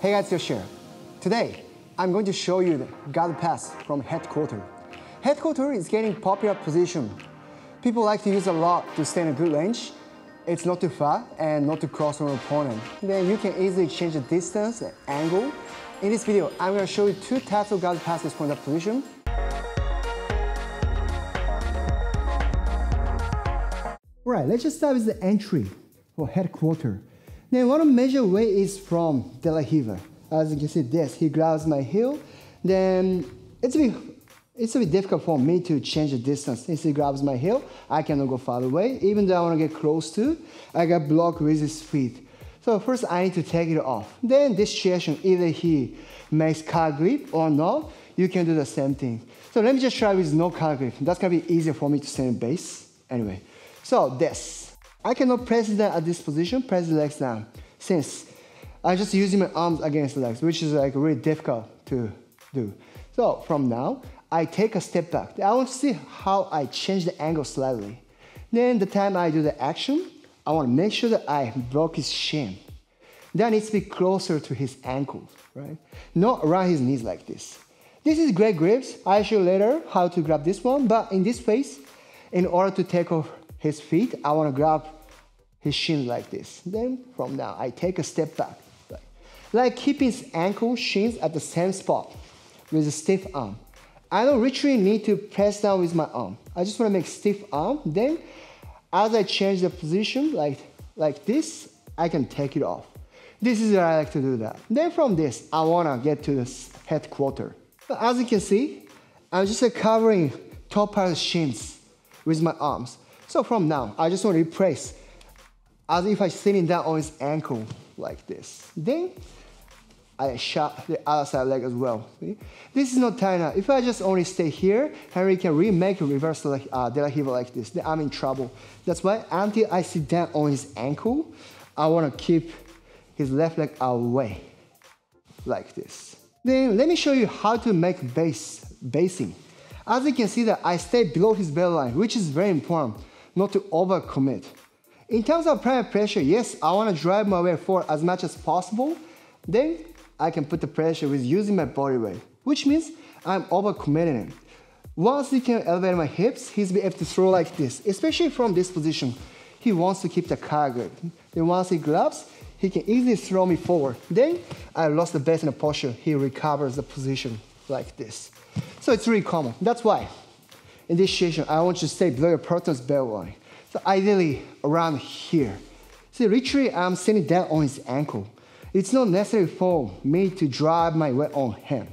Hey guys, Yoshir. Today, I'm going to show you the guard pass from headquarter. Headquarter is getting popular position. People like to use a lot to stay in a good range. It's not too far and not too close to an opponent. Then you can easily change the distance and angle. In this video, I'm going to show you two types of guard passes from that position. Right, let's just start with the entry for headquarter. Then one major way is from De La Riva. As you can see this, he grabs my heel. Then it's a bit, it's a bit difficult for me to change the distance. Since he grabs my heel, I cannot go far away. Even though I want to get close to, I got blocked with his feet. So first I need to take it off. Then this situation, either he makes car grip or not, you can do the same thing. So let me just try with no car grip. That's gonna be easier for me to stand base. Anyway, so this. I cannot press down at this position, press the legs down. Since I'm just using my arms against the legs, which is like really difficult to do. So from now, I take a step back. I want to see how I change the angle slightly. Then the time I do the action, I want to make sure that I block his shin. That needs to be closer to his ankles, right? Not around his knees like this. This is great grips. I'll show you later how to grab this one, but in this phase, in order to take off his feet, I want to grab his shin like this. Then from now, I take a step back. Like, like keep his ankle, shins at the same spot with a stiff arm. I don't literally need to press down with my arm. I just want to make stiff arm. Then as I change the position like, like this, I can take it off. This is where I like to do that. Then from this, I want to get to the headquarter. But as you can see, I'm just covering top part of shins with my arms. So from now, I just want to replace as if I'm sitting down on his ankle like this. Then I shot the other side leg as well. See? This is not tight enough. If I just only stay here, Henry can remake a reverse like, uh, De La Riva like this. Then I'm in trouble. That's why until I sit down on his ankle, I want to keep his left leg away like this. Then let me show you how to make base, basing. As you can see that I stay below his belly line, which is very important, not to overcommit. In terms of pressure, yes, I want to drive my weight forward as much as possible. Then I can put the pressure with using my body weight, which means I'm overcommitting. Once he can elevate my hips, he's be able to throw like this, especially from this position. He wants to keep the car grip. Then once he grabs, he can easily throw me forward. Then I lost the base in the posture. He recovers the position like this. So it's really common. That's why in this situation, I want you to stay below your partner's belly line. So ideally around here. See, literally I'm sitting down on his ankle. It's not necessary for me to drive my weight on him.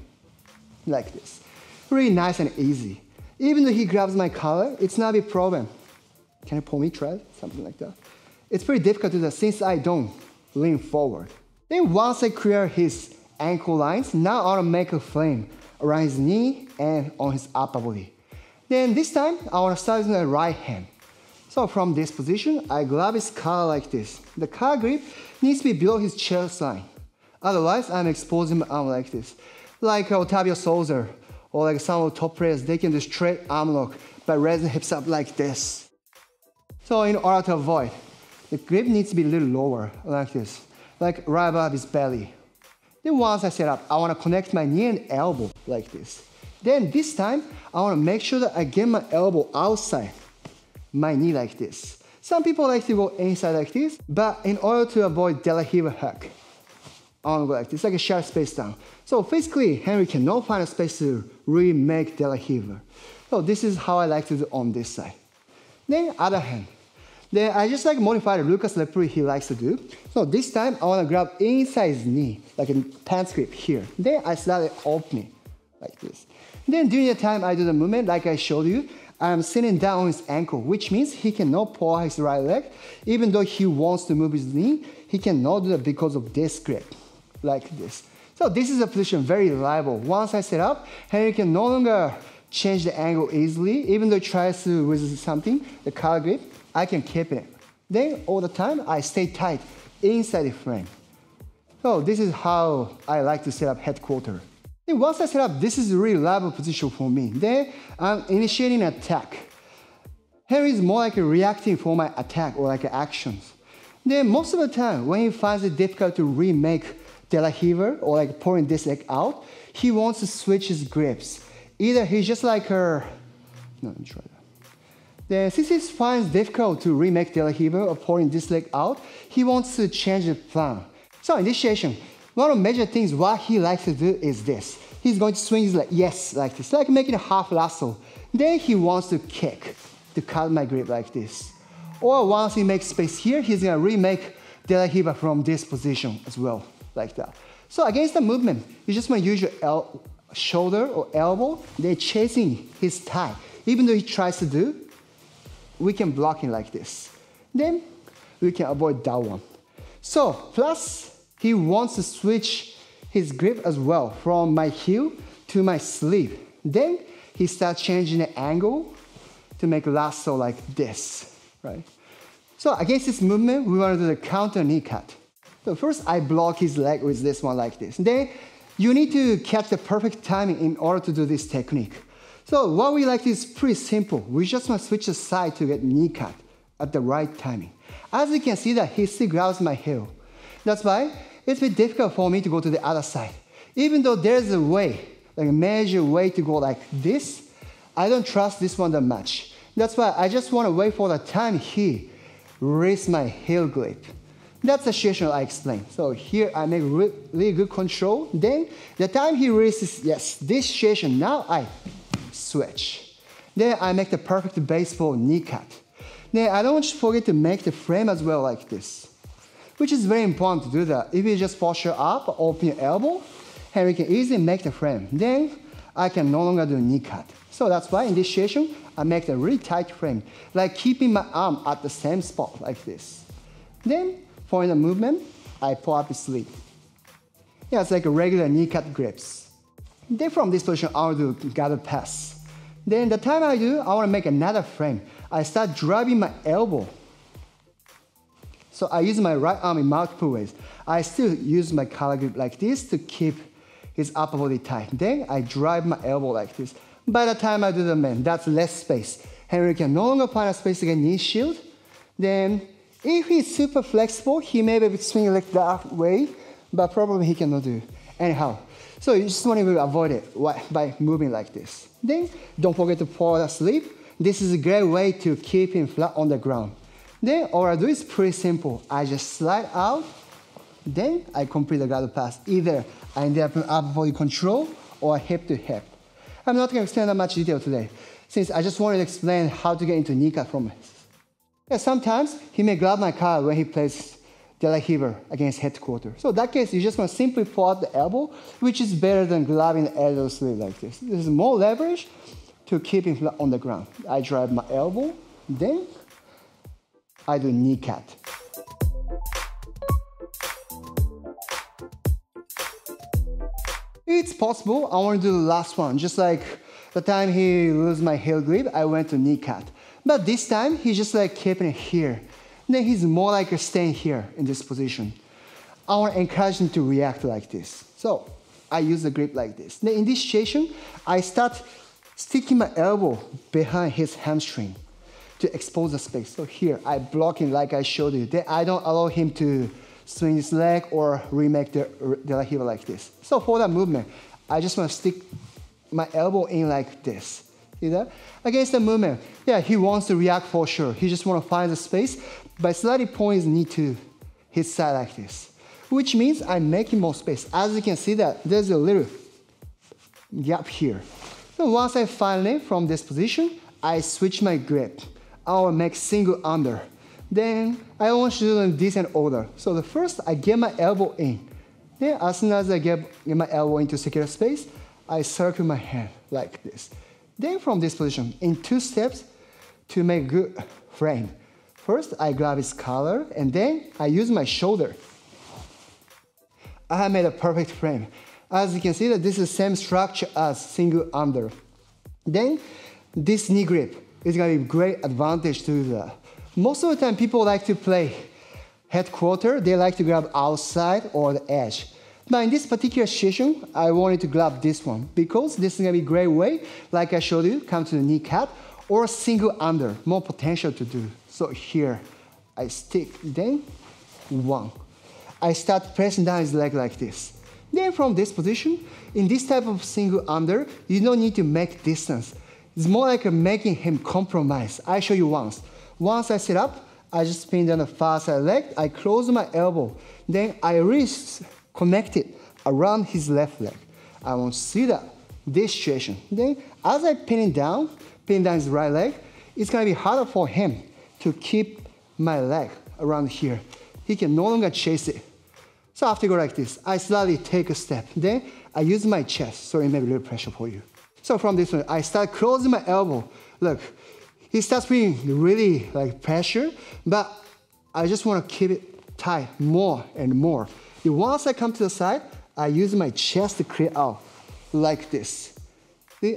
Like this. Really nice and easy. Even though he grabs my collar, it's not a problem. Can you pull me, Trev? Something like that. It's pretty difficult to do that since I don't lean forward. Then once I clear his ankle lines, now I want to make a flame around his knee and on his upper body. Then this time, I want to start with the right hand. So from this position, I grab his car like this. The car grip needs to be below his chest line. Otherwise, I'm exposing my arm like this. Like Otavio Sousa or like some of the top players, they can do straight arm lock by raising hips up like this. So in order to avoid, the grip needs to be a little lower, like this, like right above his belly. Then once I set up, I want to connect my knee and elbow like this. Then this time, I want to make sure that I get my elbow outside my knee like this. Some people like to go inside like this, but in order to avoid De hook, I want to go like this, like a sharp space down. So physically, Henry cannot find a space to really make De La So this is how I like to do on this side. Then other hand. Then I just like modify the Lucas Lepri he likes to do. So this time I want to grab inside his knee, like a pants grip here. Then I slightly open like this. Then during the time I do the movement, like I showed you, I'm sitting down on his ankle, which means he cannot pull his right leg. Even though he wants to move his knee, he cannot do that because of this grip, like this. So this is a position very reliable. Once I set up, Henry can no longer change the angle easily. Even though he tries to resist something, the collar grip, I can keep it. Then all the time, I stay tight inside the frame. So this is how I like to set up headquarter. Once I set up, this is a really reliable position for me. Then I'm initiating an attack. Henry is more like a reacting for my attack or like actions. Then most of the time, when he finds it difficult to remake La Riva or like pouring this leg out, he wants to switch his grips. Either he's just like her, no, let me try that. Then since he finds difficult to remake La Riva or pouring this leg out, he wants to change the plan. So in this situation, one of the major things what he likes to do is this. He's going to swing his leg, yes, like this, like making a half lasso. Then he wants to kick to cut my grip like this. Or once he makes space here, he's gonna remake De La Riva from this position as well, like that. So against the movement, you just want to use your el shoulder or elbow, they're chasing his thigh. Even though he tries to do, we can block him like this. Then we can avoid that one. So plus, he wants to switch his grip as well from my heel to my sleeve. Then he starts changing the angle to make lasso like this, right? So against this movement, we want to do the counter knee cut. So first I block his leg with this one like this. Then you need to catch the perfect timing in order to do this technique. So what we like is pretty simple. We just want to switch the side to get knee cut at the right timing. As you can see that he still grabs my heel. That's why it's a bit difficult for me to go to the other side. Even though there's a way, like a major way to go like this, I don't trust this one that much. That's why I just want to wait for the time he raise my heel grip. That's the situation I explained. So here I make really good control. Then the time he raises, yes, this situation, now I switch. Then I make the perfect baseball knee cut. Then I don't forget to make the frame as well like this, which is very important to do that. If you just posture up, open your elbow, and we can easily make the frame. Then I can no longer do knee cut. So that's why in this situation, I make a really tight frame, like keeping my arm at the same spot like this. Then for the movement, I pull up the sleeve. Yeah, it's like a regular knee cut grips. Then from this position, I'll do gather pass. Then the time I do, I want to make another frame. I start driving my elbow. So I use my right arm in multiple ways. I still use my collar grip like this to keep his upper body tight. Then I drive my elbow like this. By the time I do the man, that's less space. Henry can no longer find a space to get knee shield. Then if he's super flexible, he may be swing like that way, but probably he cannot do. Anyhow, so you just want to avoid it by moving like this. Then don't forget to pull asleep. This is a great way to keep him flat on the ground. Then all I do is pretty simple. I just slide out, then I complete the gather pass. Either I end up in upper body control or hip to hip. I'm not going to explain that much detail today, since I just wanted to explain how to get into knee cut from it. Yeah, sometimes he may grab my car when he plays De La Riva against headquarter. So in that case, you just want to simply pull out the elbow, which is better than grabbing the elbow sleeve like this. This is more leverage to keep him on the ground. I drive my elbow, then I do knee cut. It's possible I want to do the last one, just like the time he lose my heel grip, I went to knee cut. But this time, he's just like keeping it here. Then he's more like staying here in this position. I want to encourage him to react like this. So I use the grip like this. Then in this situation, I start sticking my elbow behind his hamstring to expose the space. So here, I block him like I showed you. I don't allow him to swing his leg or remake the, the heel like this. So for that movement, I just want to stick my elbow in like this. See that? Against the movement, yeah, he wants to react for sure. He just want to find the space, but slightly point his knee to his side like this, which means I'm making more space. As you can see that there's a little gap here. So once I finally, from this position, I switch my grip. I will make single under. Then I want to do in decent order. So the first, I get my elbow in. Then as soon as I get, get my elbow into secure space, I circle my hand like this. Then from this position, in two steps to make good frame. First, I grab his collar and then I use my shoulder. I have made a perfect frame. As you can see that this is the same structure as single under. Then this knee grip is gonna be a great advantage to the most of the time, people like to play headquarter. They like to grab outside or the edge. Now, in this particular situation, I wanted to grab this one because this is gonna be a great way, like I showed you, come to the knee cap or single under, more potential to do. So here, I stick, then one. I start pressing down his leg like this. Then from this position, in this type of single under, you don't need to make distance. It's more like making him compromise. I show you once. Once I sit up, I just spin down the far side leg, I close my elbow, then I wrist connect it around his left leg. I want to see that, this situation. Then as I pin it down, pin down his right leg, it's gonna be harder for him to keep my leg around here. He can no longer chase it. So after go like this, I slightly take a step. Then I use my chest, so it may be a little pressure for you. So from this one, I start closing my elbow. Look, he starts feeling really like pressure, but I just want to keep it tight more and more. And once I come to the side, I use my chest to clear out like this.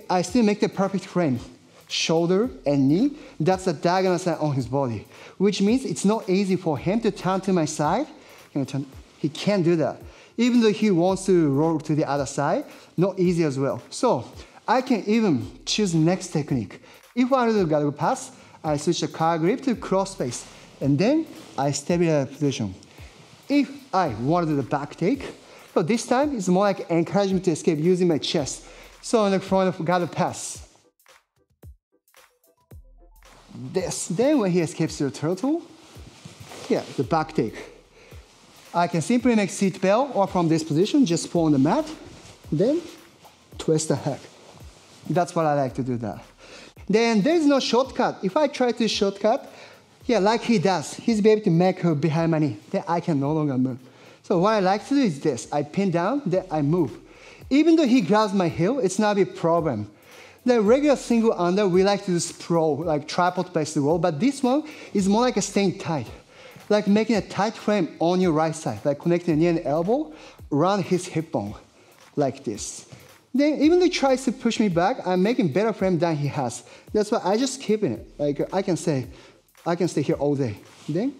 I still make the perfect frame. Shoulder and knee, that's the diagonal side on his body, which means it's not easy for him to turn to my side. He can't do that. Even though he wants to roll to the other side, not easy as well. So I can even choose next technique. If I do Gallagher pass, I switch the car grip to cross face, and then I stabilize position. If I want to do the back take, so this time it's more like encouragement to escape using my chest. So in the front of Gallagher pass, this. Then when he escapes the turtle, yeah, the back take. I can simply make seat belt or from this position, just pull on the mat, then twist the head. That's what I like to do that. Then there's no shortcut. If I try to shortcut, yeah, like he does, he's be able to make her behind my knee. Then I can no longer move. So what I like to do is this. I pin down, then I move. Even though he grabs my heel, it's not a big problem. The regular single under, we like to do sprawl, like tripod place the wall, but this one is more like a staying tight. Like making a tight frame on your right side, like connecting knee and elbow around his hip bone, like this. Then even though he tries to push me back, I'm making better frame than he has. That's why I just keep it. Like I can say, I can stay here all day. Then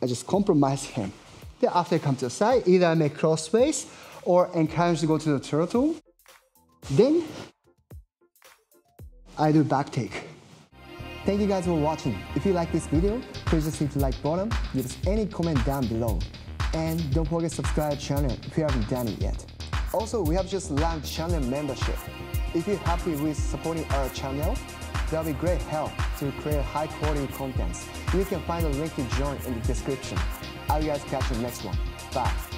I just compromise him. Then after I come to the side, either I make cross face or encourage to go to the turtle. Then I do back take. Thank you guys for watching. If you like this video, please just hit the like button, leave us any comment down below. And don't forget to subscribe channel if you haven't done it yet. Also, we have just launched channel membership. If you're happy with supporting our channel, that'll be great help to create high quality contents. You can find the link to join in the description. I'll you guys catch you next one. Bye.